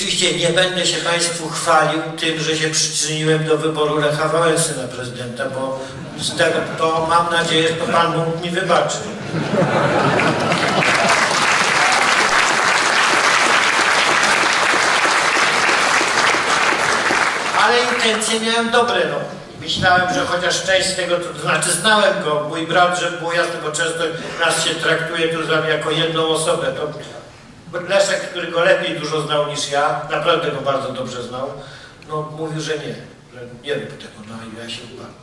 Oczywiście nie będę się Państwu chwalił tym, że się przyczyniłem do wyboru Lecha Wałęsy na prezydenta, bo z tego to mam nadzieję, że to Pan Bóg mi wybaczy. Ale intencje miałem dobre, no. Myślałem, że chociaż część z tego, to znaczy znałem go, mój brat, że było jasne, bo często nas się traktuje tu jako jedną osobę. To Leszek, który go lepiej dużo znał niż ja, naprawdę go bardzo dobrze znał, no mówił, że nie, że nie rób tego, no i ja się uparłem.